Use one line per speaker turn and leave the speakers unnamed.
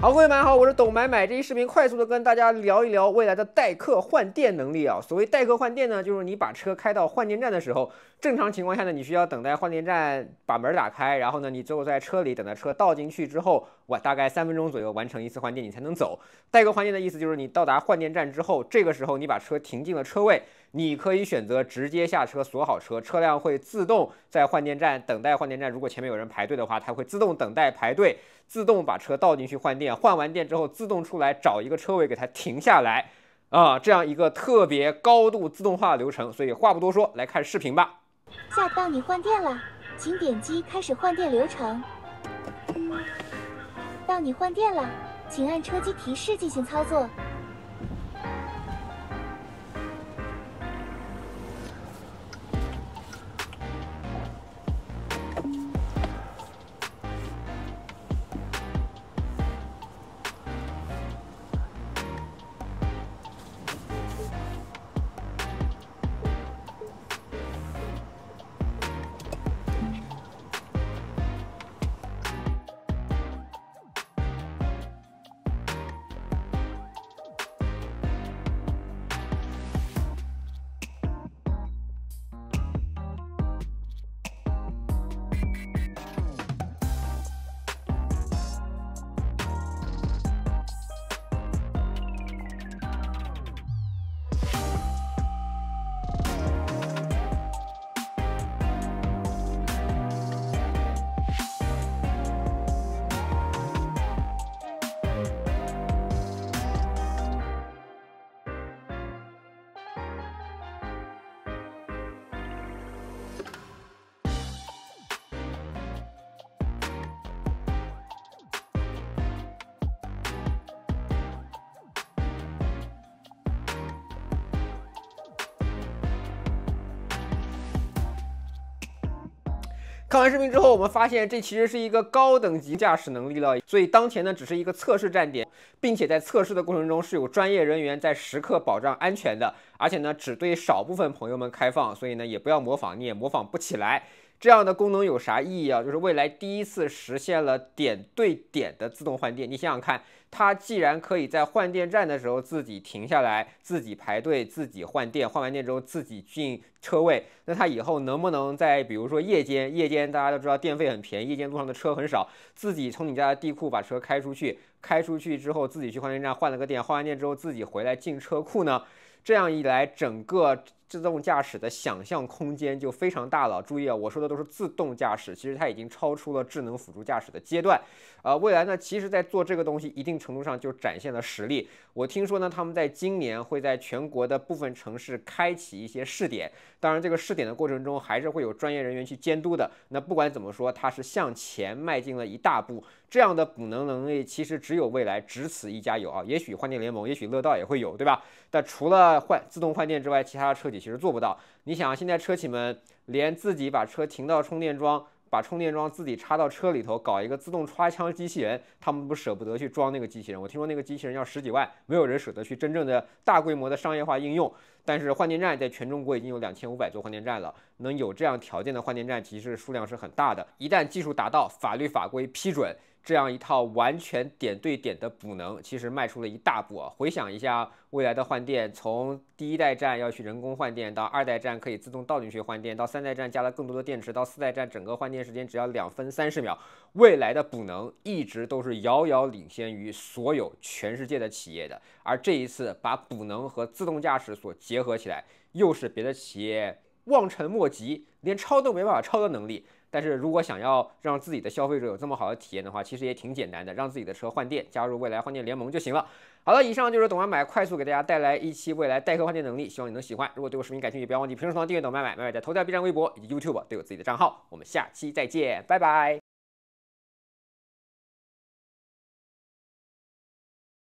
好，各位们好，我是董买买。这一视频快速的跟大家聊一聊未来的代客换电能力啊。所谓代客换电呢，就是你把车开到换电站的时候，正常情况下呢，你需要等待换电站把门打开，然后呢，你最后在车里等待车倒进去之后，我大概三分钟左右完成一次换电，你才能走。代客换电的意思就是你到达换电站之后，这个时候你把车停进了车位，你可以选择直接下车锁好车，车辆会自动在换电站等待换电站。如果前面有人排队的话，它会自动等待排队，自动把车倒进去换电。换完电之后，自动出来找一个车位给它停下来，啊，这样一个特别高度自动化的流程。所以话不多说，来看视频吧。
下到你换电了，请点击开始换电流程。到你换电了，请按车机提示进行操作。
看完视频之后，我们发现这其实是一个高等级驾驶能力了。所以当前呢，只是一个测试站点，并且在测试的过程中是有专业人员在时刻保障安全的，而且呢，只对少部分朋友们开放，所以呢，也不要模仿，你也模仿不起来。这样的功能有啥意义啊？就是未来第一次实现了点对点的自动换电。你想想看，它既然可以在换电站的时候自己停下来、自己排队、自己换电，换完电之后自己进车位，那它以后能不能在比如说夜间？夜间大家都知道电费很便宜，夜间路上的车很少，自己从你家的地库把车开出去，开出去之后自己去换电站换了个电，换完电之后自己回来进车库呢？这样一来，整个自动驾驶的想象空间就非常大了。注意啊，我说的都是自动驾驶，其实它已经超出了智能辅助驾驶的阶段。呃，未来呢，其实在做这个东西，一定程度上就展现了实力。我听说呢，他们在今年会在全国的部分城市开启一些试点。当然，这个试点的过程中，还是会有专业人员去监督的。那不管怎么说，它是向前迈进了一大步。这样的补能能力，其实只有未来只此一家有啊。也许换电联盟，也许乐道也会有，对吧？但除了换自动换电之外，其他的车企其实做不到。你想，现在车企们连自己把车停到充电桩，把充电桩自己插到车里头，搞一个自动插枪机器人，他们不舍不得去装那个机器人。我听说那个机器人要十几万，没有人舍得去真正的大规模的商业化应用。但是换电站在全中国已经有两千五百座换电站了，能有这样条件的换电站，其实数量是很大的。一旦技术达到，法律法规批准。这样一套完全点对点的补能，其实迈出了一大步啊！回想一下未来的换电，从第一代站要去人工换电，到二代站可以自动倒进去换电，到三代站加了更多的电池，到四代站整个换电时间只要两分三十秒。未来的补能一直都是遥遥领先于所有全世界的企业的，而这一次把补能和自动驾驶所结合起来，又是别的企业望尘莫及，连超都没办法超的能力。但是如果想要让自己的消费者有这么好的体验的话，其实也挺简单的，让自己的车换电，加入未来换电联盟就行了。好了，以上就是董买买快速给大家带来一期未来代客换电能力，希望你能喜欢。如果对我视频感兴趣，不要忘记评论收藏订阅董买买，买买在头条、B 站、微博以及 YouTube 都有自己的账号。我们下期再见，拜拜。